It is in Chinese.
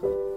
好。